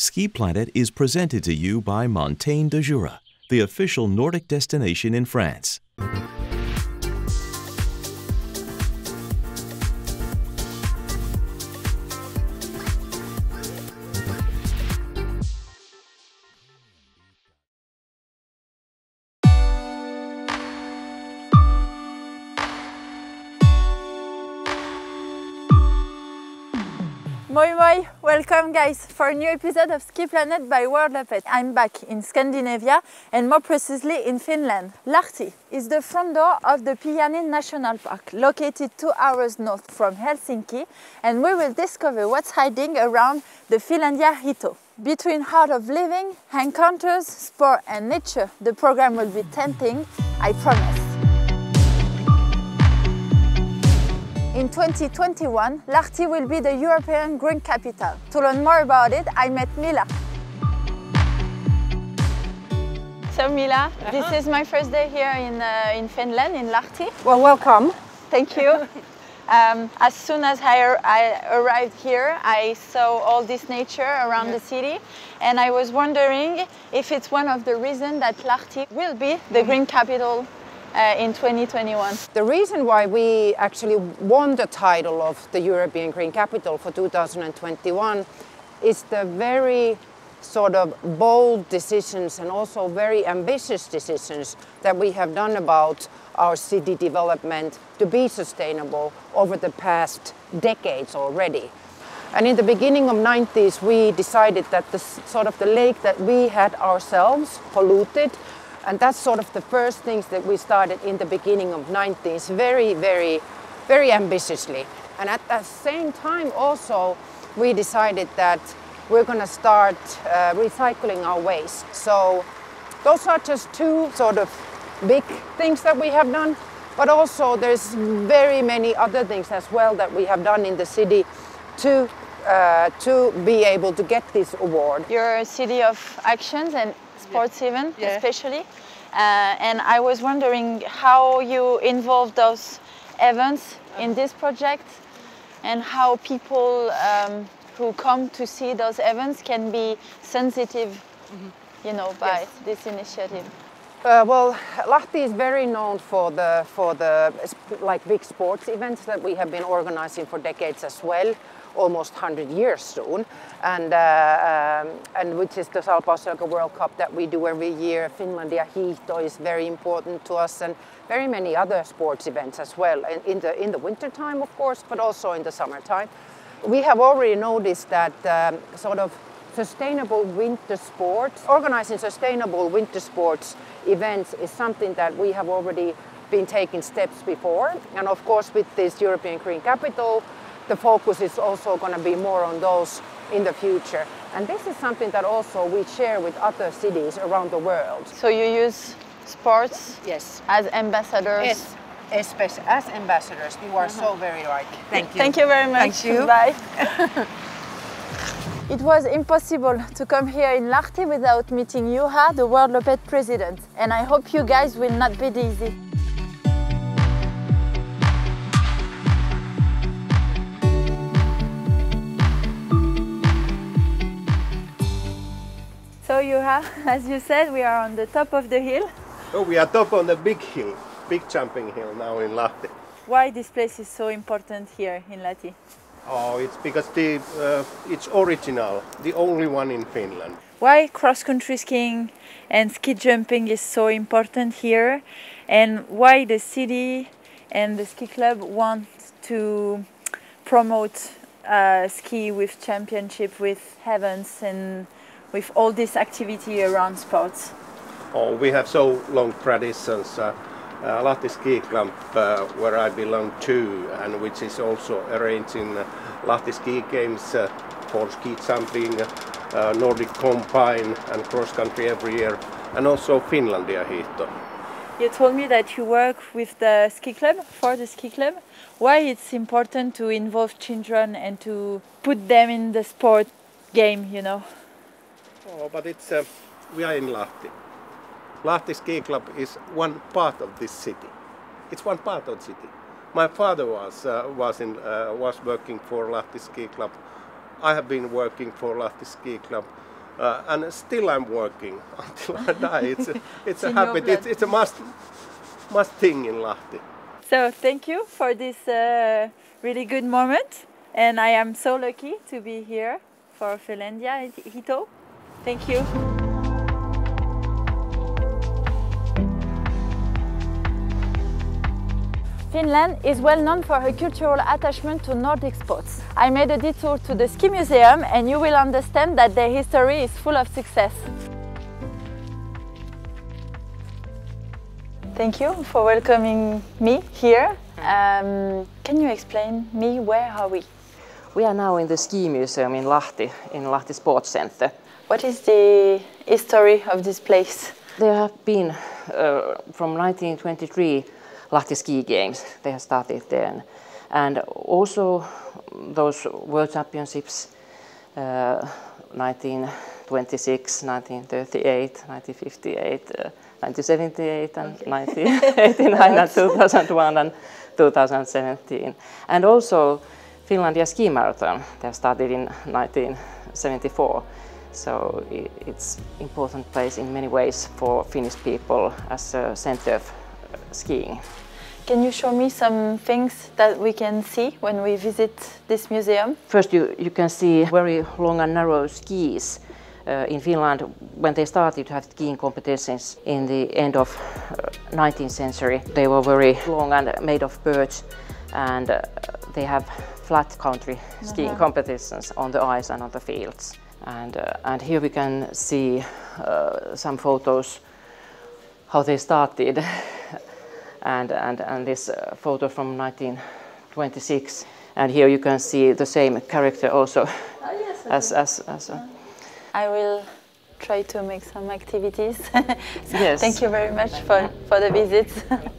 Ski Planet is presented to you by Montagnes du Jura, the official Nordic destination in France. Moi moi! Welcome guys for a new episode of Ski Planet by Worldloppet. I'm back in Scandinavia and more precisely in Finland. Lahti is the front door of the Päijänne National Park, located two hours north from Helsinki, and we will discover what's hiding around the Finlandia Hiihto. Between heart of living, encounters, sport and nature, the program will be tempting, I promise. In 2021, Lahti will be the European Green Capital. To learn more about it, I met Mila. So Mila, this is my first day here in, uh, in Finland, in Lahti. Well, welcome. Thank you. Um, as soon as I, I arrived here, I saw all this nature around the city, and I was wondering if it's one of the reasons that Lahti will be the green capital uh, in 2021. The reason why we actually won the title of the European Green Capital for 2021 is the very sort of bold decisions and also very ambitious decisions that we have done about our city development to be sustainable over the past decades already. And in the beginning of 90s, we decided that the sort of the lake that we had ourselves polluted and that's sort of the first things that we started in the beginning of 90s, very, very, very ambitiously. And at the same time also, we decided that we're gonna start uh, recycling our waste. So those are just two sort of big things that we have done, but also there's very many other things as well that we have done in the city to uh, to be able to get this award. You're a city of actions and sports even, Yeah. especially. Uh, and I was wondering how you involve those events in this project and how people um, who come to see those events can be sensitive, you know, by Yes. this initiative. Uh, well, Lahti is very known for the for the like big sports events that we have been organizing for decades as well, almost 100 years soon, and uh, um, and which is the Salpausselkä World Cup that we do every year. Finlandia Hiihto is very important to us, and very many other sports events as well. And in the in the winter time, of course, but also in the summertime. We have already noticed that um, sort of sustainable winter sports, organizing sustainable winter sports events is something that we have already been taking steps before. And of course, with this European Green Capital, the focus is also going to be more on those in the future. And this is something that also we share with other cities around the world. So you use sports Yes. as ambassadors. Yes, especially as ambassadors, you are so uh-huh. very right. Thank you. Thank you very much. Thank you. Bye. it was impossible to come here in Lahti without meeting Juha, the Worldloppet president, and I hope you guys will not be dizzy. As you said, we are on the top of the hill. Oh, we are top on the big hill, big jumping hill now in Lahti. Why this place is so important here in Lahti? Oh, it's because the uh, it's original, the only one in Finland. why cross country skiing and ski jumping is so important here and why the city and the ski club want to promote uh, ski with championship with heavens and with all this activity around sports Oh, we have so long traditions. Uh, uh, Lahti Ski Club, uh, where I belong to, and which is also arranging uh, Lahti Ski Games uh, for ski jumping, uh, Nordic Combine, and cross country every year, and also Finlandia Hiihto. you told me that you work with the ski club for the ski club why it's important to involve children and to put them in the sport game you know Oh, but it's uh, we are in Lahti. Lahti Ski Club is one part of this city. It's one part of the city. My father was uh, was in uh, was working for Lahti Ski Club I have been working for Lahti Ski Club. Uh, and still I'm working until I die. It's a, it's a habit. It's, it's a must must thing in Lahti. So thank you for this uh, really good moment, and I am so lucky to be here for Finlandia Hiihto. Thank you. Finland is well known for her cultural attachment to Nordic sports. I made a detour to the ski museum and you will understand that their history is full of success. Thank you for welcoming me here. Um, can you explain me where are we? We are now in the ski museum in Lahti, in Lahti Sports Center. What is the history of this place? There have been, uh, from 1923, Lahti Ski Games. They have started then. And also those World Championships, uh, 1926, 1938, 1958, uh, 1978 and 1989 and 2001 and 2017. And also Finlandia Ski Marathon, they started in 1974. So it's important place in many ways for Finnish people as a center of uh, skiing. Can you show me some things that we can see when we visit this museum? First, you, you can see very long and narrow skis. Uh, in Finland, when they started to have skiing competitions in the end of uh, 19th century, they were very long and made of birch, and uh, they have flat country skiing competitions on the ice and on the fields. And, uh, and here we can see uh, some photos how they started, and, and, and this uh, photo from 1926. And here you can see the same character also Yes. as, as, as a, I will try to make some activities. Yes. Thank you very much for, for the visit.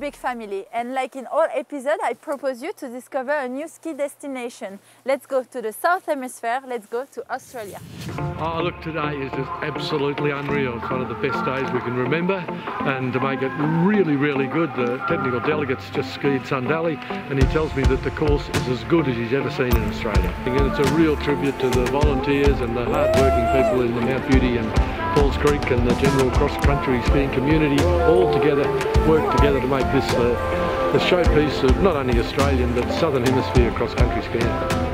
Big family and like in all episodes I propose you to discover a new ski destination. Let's go to the south hemisphere, let's go to Australia. Oh, look, today is just absolutely unreal. It's one of the best days we can remember, and to make it really, really good, the technical delegates just skied Sundally, and he tells me that the course is as good as he's ever seen in Australia. And it's a real tribute to the volunteers and the hard-working people in the Mount Beauty and Falls Creek and the general cross-country skiing community all together work together to make this uh, the showpiece of not only Australian but Southern Hemisphere cross-country skiing.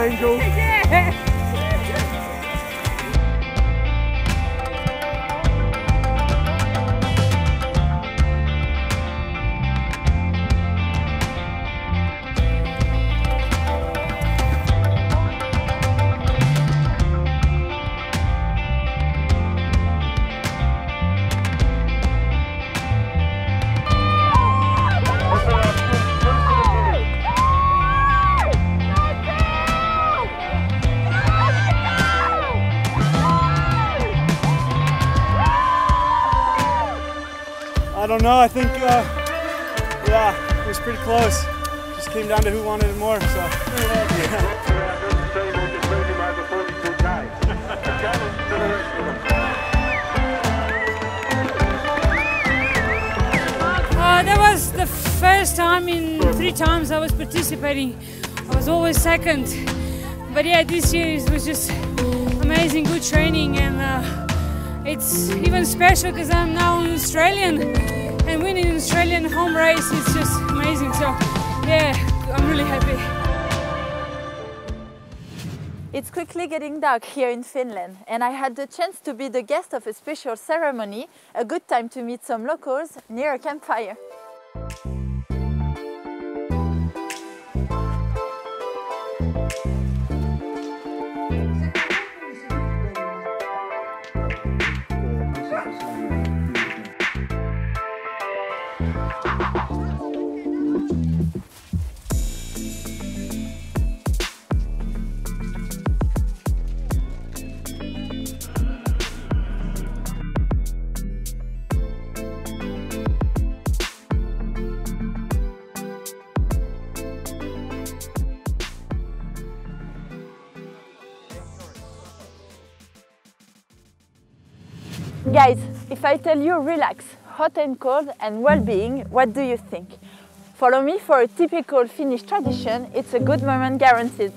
Triangle. É. don't know. I think, uh, yeah, it was pretty close. Just came down to who wanted it more. So. Uh, that was the first time in three times I was participating. I was always second. But yeah, this year it was just amazing, good training, and uh, it's even special because I'm now an Australian, winning an Australian home race is just amazing. So yeah, I'm really happy. It's quickly getting dark here in Finland and I had the chance to be the guest of a special ceremony, a good time to meet some locals near a campfire. Guys, if I tell you relax, hot and cold and well-being, what do you think? Follow me for a typical Finnish tradition, it's a good moment guaranteed.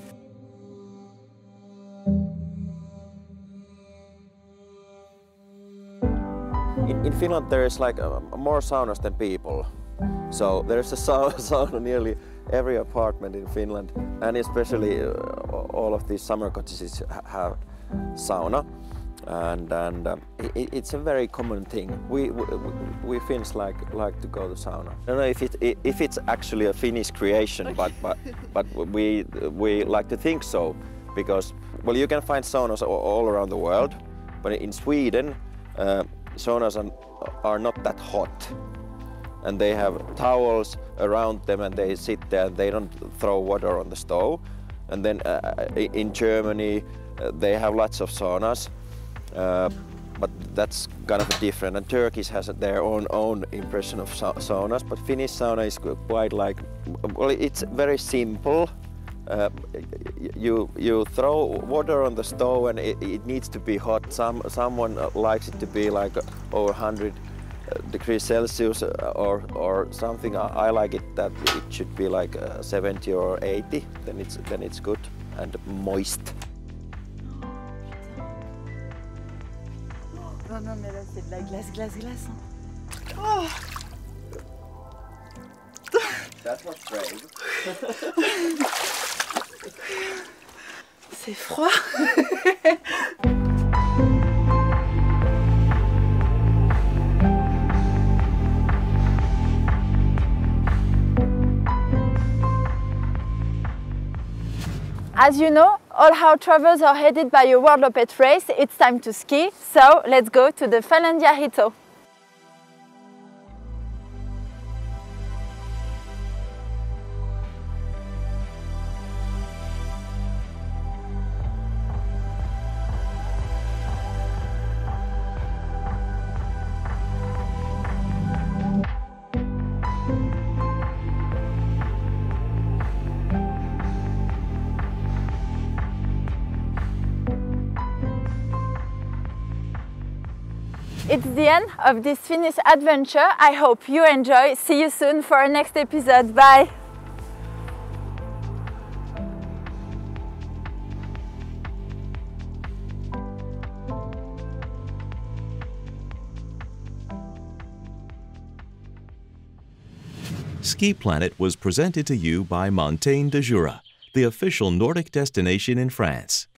In, in Finland there is like uh, more saunas than people. So there's a sauna, sauna nearly every apartment in Finland and especially uh, all of these summer cottages have sauna and, and um, it, it's a very common thing. We, we, we Finns like, like to go to sauna. I don't know if, it, if it's actually a Finnish creation, but, but, but we, we like to think so because, well, you can find saunas all around the world, but in Sweden, uh, saunas are, are not that hot and they have towels around them and they sit there and they don't throw water on the stove. And then uh, in Germany, uh, they have lots of saunas uh, but that's kind of different. And Turkish has their own own impression of sa saunas, but Finnish sauna is quite like, well, it's very simple. Uh, you you throw water on the stove and it, it, needs to be hot. Some someone likes it to be like over 100 uh, degrees Celsius uh, or or something. I, I like it that it should be like 70 or 80. Then it's then it's good and moist. Non, mais là, c'est de la glace, glace, glace. Hein. Oh c'est froid. As you know, all our travels are headed by a Worldloppet race. It's time to ski, so let's go to the Finlandia Hiihto. It's the end of this Finnish adventure. I hope you enjoy. See you soon for our next episode. Bye! Ski Planet was presented to you by Montagnes du Jura, the official Nordic destination in France.